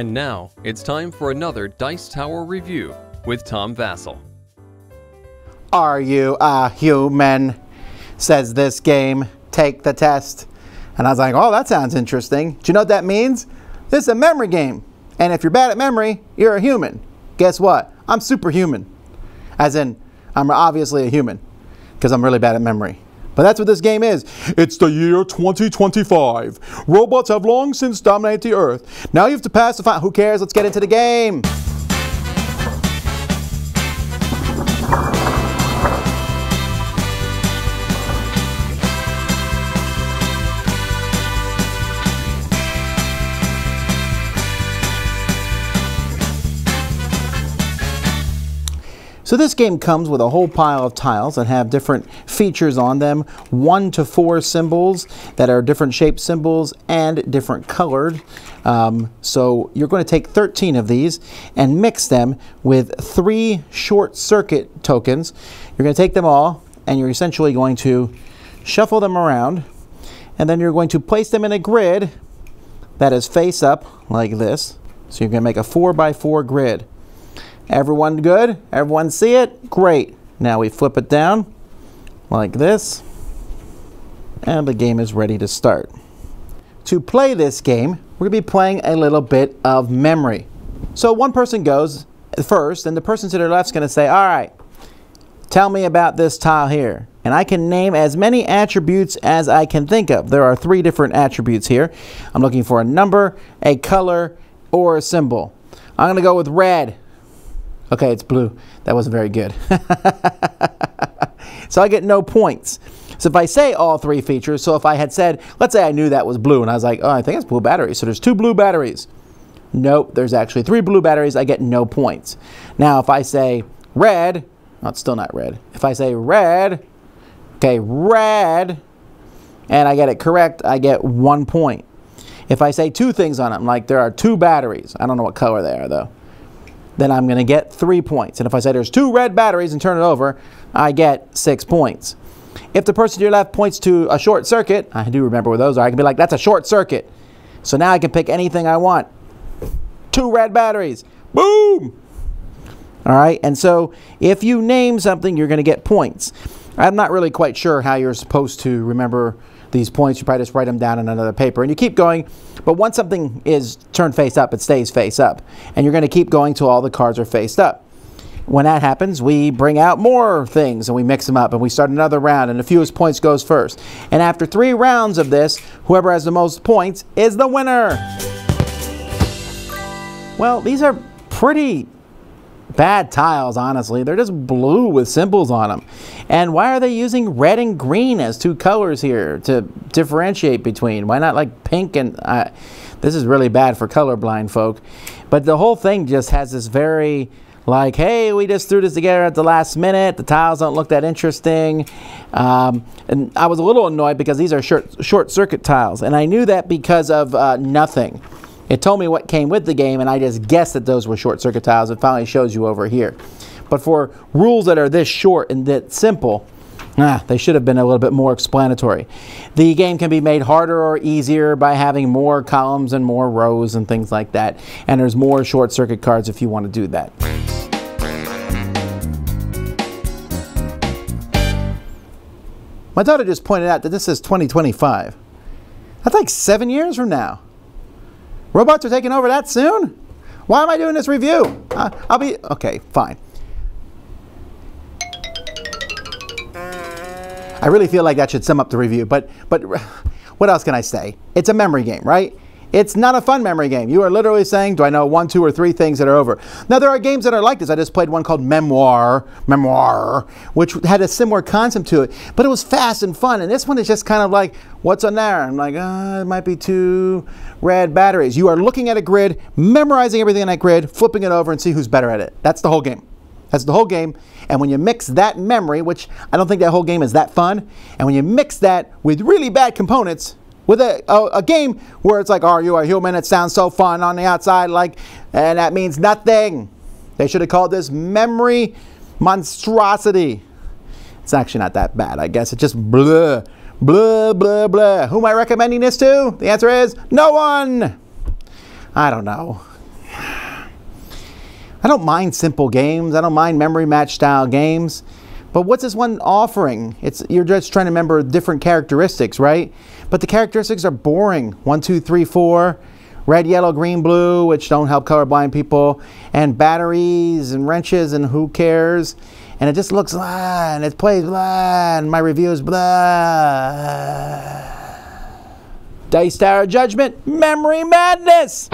And now it's time for another Dice Tower review with Tom Vasel. Are you a human? Says this game. Take the test. And I was like, oh, that sounds interesting. Do you know what that means? This is a memory game. And if you're bad at memory, you're a human. Guess what? I'm superhuman. As in, I'm obviously a human because I'm really bad at memory. But that's what this game is. It's the year 2025. Robots have long since dominated the Earth. Now you have to pass the final. Who cares? Let's get into the game. So this game comes with a whole pile of tiles that have different features on them, one to four symbols that are different shaped symbols and different colored. Um, so you're going to take 13 of these and mix them with three short circuit tokens. You're going to take them all and you're essentially going to shuffle them around and then you're going to place them in a grid that is face up like this. So you're going to make a four by four grid. Everyone good? Everyone see it? Great. Now we flip it down like this. And the game is ready to start. To play this game, we're going to be playing a little bit of memory. So one person goes first, and the person to their left is going to say, all right, tell me about this tile here. And I can name as many attributes as I can think of. There are three different attributes here. I'm looking for a number, a color, or a symbol. I'm going to go with red. Okay, it's blue. That wasn't very good. so I get no points. So if I say all three features, so if I had said, let's say I knew that was blue, and I was like, oh, I think it's blue batteries. So there's two blue batteries. Nope, there's actually three blue batteries. I get no points. Now, if I say red, oh, it's still not red. If I say red, okay, red, and I get it correct, I get one point. If I say two things on them, like there are two batteries, I don't know what color they are though then I'm going to get three points. And if I say there's two red batteries and turn it over, I get six points. If the person to your left points to a short circuit, I do remember where those are, I can be like, that's a short circuit. So now I can pick anything I want. Two red batteries. Boom! All right, and so if you name something, you're going to get points. I'm not really quite sure how you're supposed to remember these points. You probably just write them down on another paper. And you keep going, but once something is turned face up, it stays face up. And you're going to keep going till all the cards are faced up. When that happens, we bring out more things and we mix them up and we start another round and the fewest points goes first. And after three rounds of this, whoever has the most points is the winner. Well, these are pretty bad tiles, honestly. They're just blue with symbols on them. And why are they using red and green as two colors here to differentiate between? Why not like pink and... Uh, this is really bad for colorblind folk. But the whole thing just has this very like, hey, we just threw this together at the last minute. The tiles don't look that interesting. Um, and I was a little annoyed because these are short, short circuit tiles. And I knew that because of uh, nothing. It told me what came with the game, and I just guessed that those were short circuit tiles. It finally shows you over here. But for rules that are this short and that simple, ah, they should have been a little bit more explanatory. The game can be made harder or easier by having more columns and more rows and things like that. And there's more short circuit cards if you want to do that. My daughter just pointed out that this is 2025. That's like seven years from now. Robots are taking over that soon? Why am I doing this review? Uh, I'll be, okay, fine. I really feel like that should sum up the review, but, but what else can I say? It's a memory game, right? It's not a fun memory game. You are literally saying, do I know one, two, or three things that are over? Now, there are games that are like this. I just played one called Memoir, Memoir, which had a similar concept to it, but it was fast and fun. And this one is just kind of like, what's on there? I'm like, uh, it might be two red batteries. You are looking at a grid, memorizing everything on that grid, flipping it over, and see who's better at it. That's the whole game. That's the whole game. And when you mix that memory, which I don't think that whole game is that fun, and when you mix that with really bad components, with a, a, a, game where it's like, oh, are you a human? It sounds so fun on the outside, like, and that means nothing. They should have called this memory monstrosity. It's actually not that bad, I guess. It's just blah, blah, blah, blah. Who am I recommending this to? The answer is no one. I don't know. I don't mind simple games. I don't mind memory match style games. But what's this one offering? It's you're just trying to remember different characteristics, right? But the characteristics are boring. One, two, three, four. Red, yellow, green, blue, which don't help colorblind people, and batteries and wrenches and who cares? And it just looks blah, and it plays blah, and my review is blah. Dice Tower Judgment, Memory Madness!